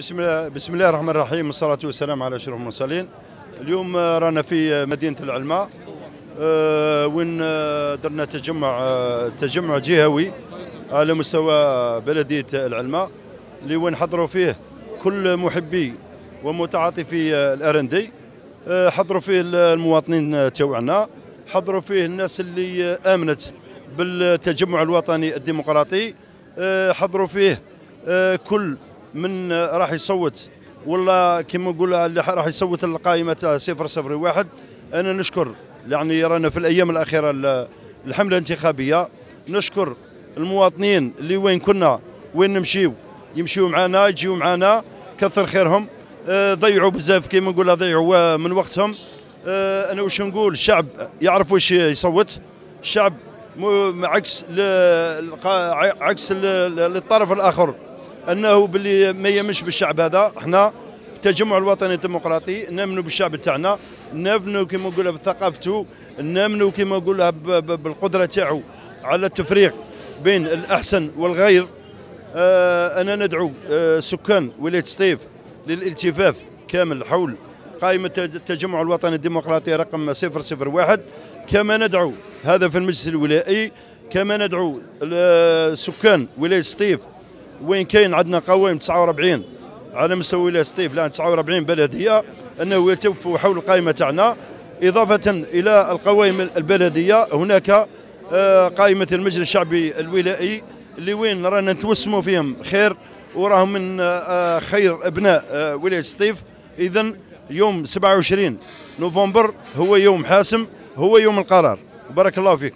بسم الله بسم الله الرحمن الرحيم والصلاة والسلام على أشرف المرسلين. اليوم آه، رانا في مدينة العلماء آه، وين آه، درنا تجمع تجمع جهوي على مستوى بلدية العلماء اللي وين حضروا فيه كل محبي ومتعاطفي الأرندي. حضروا فيه المواطنين تاعنا حضروا فيه الناس اللي آمنت بالتجمع الوطني الديمقراطي. حضروا فيه كل من راح يصوت. ولا كما نقول اللي راح يصوت القائمة تاع 001 أنا نشكر يعني رانا في الأيام الأخيرة ال- الحملة الانتخابية. نشكر المواطنين اللي وين كنا وين نمشيو. يمشيو معنا يجيو معنا كثر خيرهم. آه، ضيعوا بزاف كما نقول ضيعوا من وقتهم. آه، أنا واش نقول؟ الشعب يعرف واش يصوت. الشعب عكس عكس للطرف الآخر. انه باللي ما يمش بالشعب هذا. إحنا في التجمع الوطني الديمقراطي نامنوا بالشعب تاعنا نامنوا كما نقولها بثقافته نامنوا كما نقولها بالقدرة تاعو على التفريق بين الأحسن والغير. آه، أنا ندعو آه، سكان ولاية سطيف للالتفاف كامل حول قائمة التجمع الوطني الديمقراطي رقم 001 كما ندعو هذا في المجلس الولائي كما ندعو ال- سكان ولاية سطيف وين كاين عندنا قوائم 49 على مستوى ولايه سطيف لأن 49 بلديه أنه يلتفوا حول القائمة تاعنا. إضافة إلى القوائم البلدية هناك آه، قائمة المجلس الشعبي الولائي اللي وين رانا نتوسموا فيهم خير وراهم من آه، خير أبناء آه، ولايه سطيف اذا يوم 27 نوفمبر هو يوم حاسم هو يوم القرار. بارك الله فيك.